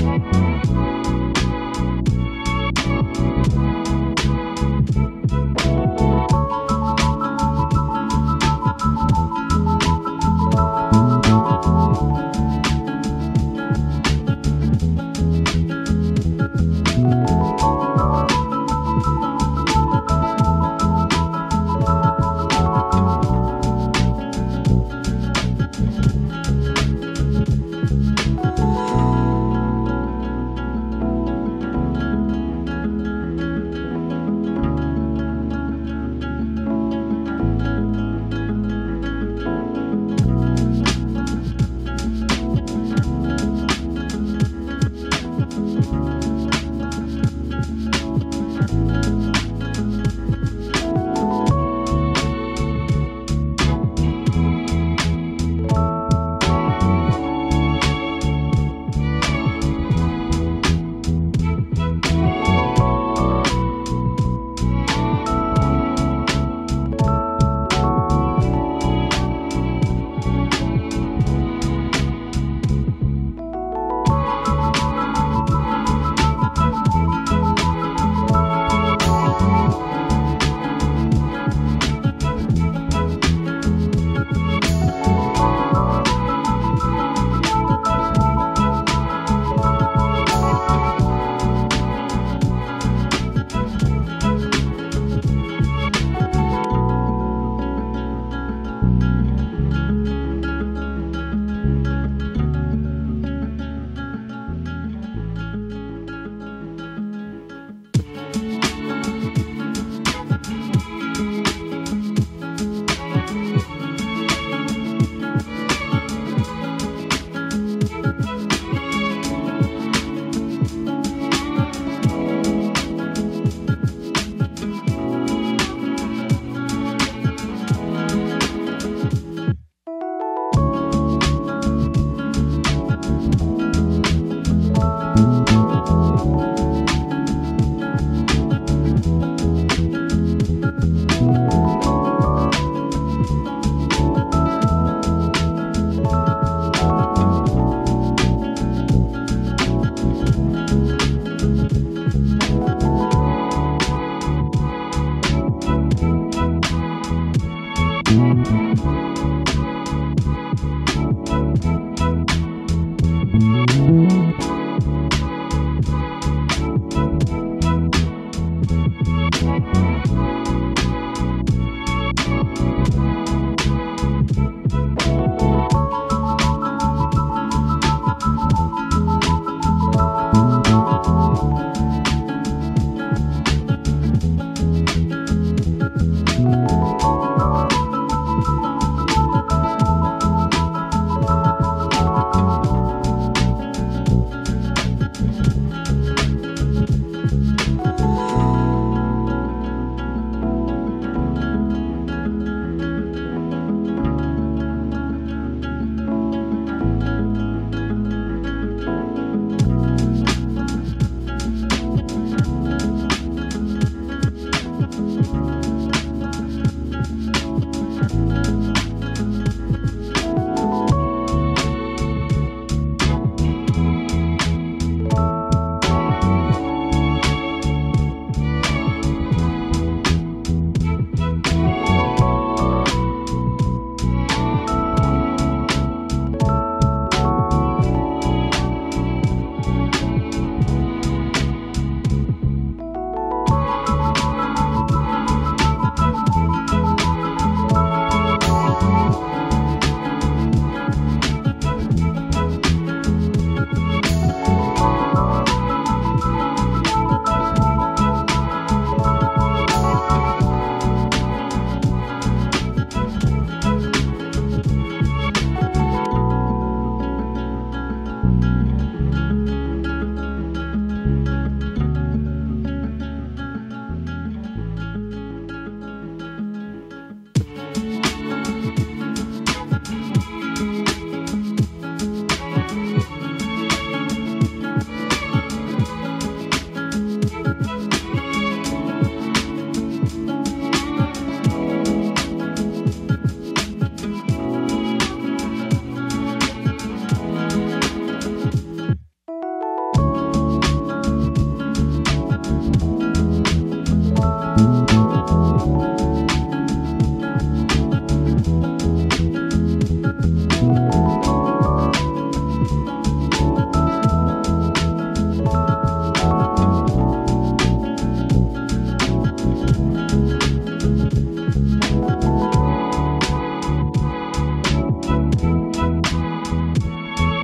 you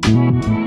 Música